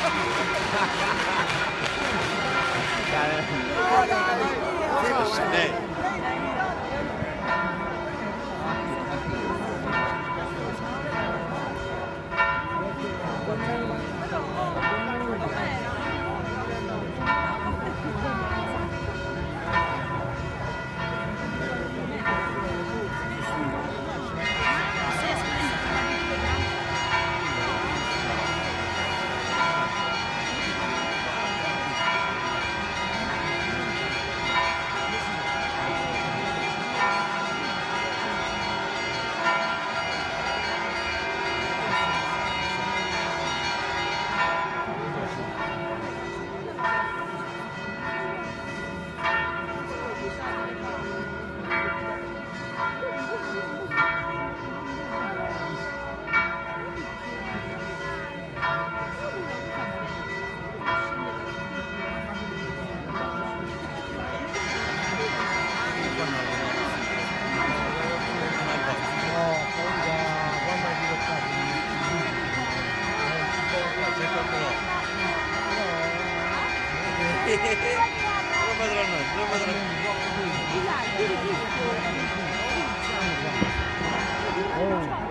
¡Cara! Oh.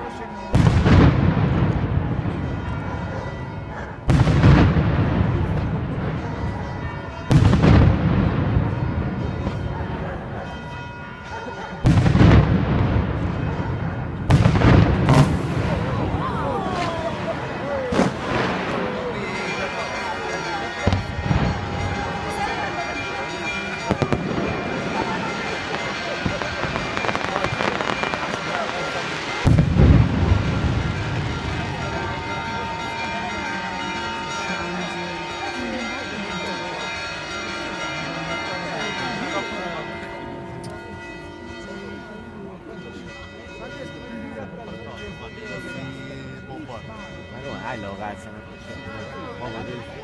I know guys. What we do?